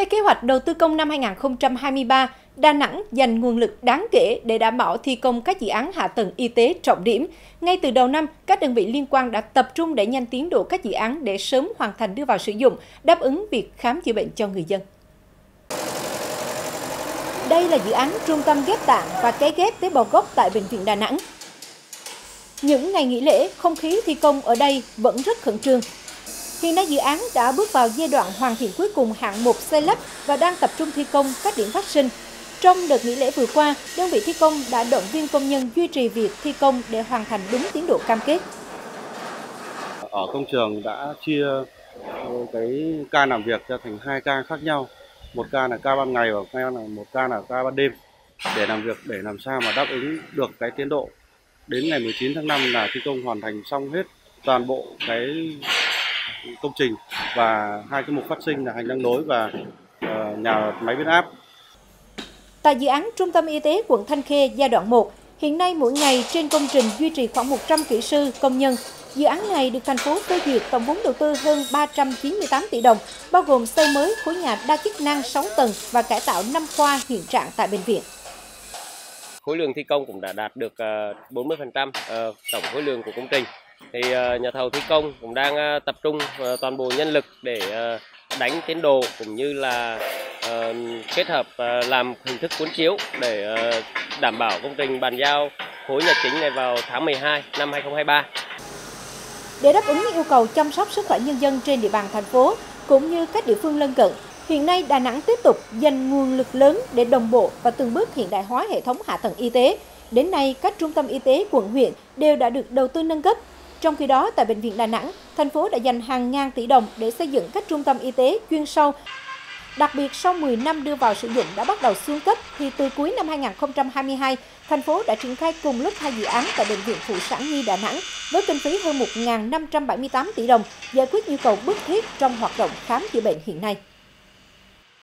Theo kế hoạch đầu tư công năm 2023, Đà Nẵng dành nguồn lực đáng kể để đảm bảo thi công các dự án hạ tầng y tế trọng điểm. Ngay từ đầu năm, các đơn vị liên quan đã tập trung đẩy nhanh tiến độ các dự án để sớm hoàn thành đưa vào sử dụng, đáp ứng việc khám chữa bệnh cho người dân. Đây là dự án trung tâm ghép tạng và cấy ghép tế bào gốc tại Bệnh viện Đà Nẵng. Những ngày nghỉ lễ, không khí thi công ở đây vẫn rất khẩn trương. Hiện nay dự án đã bước vào giai đoạn hoàn thiện cuối cùng hạng mục xây lắp và đang tập trung thi công các điểm phát sinh. Trong đợt nghỉ lễ vừa qua, đơn vị thi công đã động viên công nhân duy trì việc thi công để hoàn thành đúng tiến độ cam kết. Ở công trường đã chia ờ, cái ca làm việc ra thành hai ca khác nhau. Một ca là ca ban ngày và một ca là ca ban đêm để làm việc để làm sao mà đáp ứng được cái tiến độ đến ngày 19 tháng 5 là thi công hoàn thành xong hết toàn bộ cái công trình và hai cái mục phát sinh là hành lang nối và uh, nhà máy biến áp. Tại dự án Trung tâm Y tế quận Thanh Khê giai đoạn 1, hiện nay mỗi ngày trên công trình duy trì khoảng 100 kỹ sư, công nhân. Dự án này được thành phố phê duyệt tổng vốn đầu tư hơn 398 tỷ đồng, bao gồm xây mới khối nhà đa chức năng 6 tầng và cải tạo 5 khoa hiện trạng tại bệnh viện khối lượng thi công cũng đã đạt được 40% ờ, ờ, tổng khối lượng của công trình. Thì ờ, nhà thầu thi công cũng đang ờ, tập trung ờ, toàn bộ nhân lực để đánh tiến độ cũng như là kết hợp làm hình thức cuốn chiếu để đảm bảo công trình bàn giao khối nhà chính này vào tháng 12 năm 2023. Để đáp ứng yêu cầu chăm sóc sức khỏe nhân dân trên địa bàn thành phố cũng như các địa phương lân cận, Hiện nay, Đà Nẵng tiếp tục dành nguồn lực lớn để đồng bộ và từng bước hiện đại hóa hệ thống hạ tầng y tế. Đến nay, các trung tâm y tế quận huyện đều đã được đầu tư nâng cấp. Trong khi đó, tại Bệnh viện Đà Nẵng, thành phố đã dành hàng ngàn tỷ đồng để xây dựng các trung tâm y tế chuyên sâu. Đặc biệt, sau 10 năm đưa vào sử dụng đã bắt đầu xuống cấp, thì từ cuối năm 2022, thành phố đã triển khai cùng lúc hai dự án tại Bệnh viện Phụ sản Nhi Đà Nẵng với kinh phí hơn 1.578 tỷ đồng giải quyết nhu cầu bức thiết trong hoạt động khám chữa bệnh hiện nay.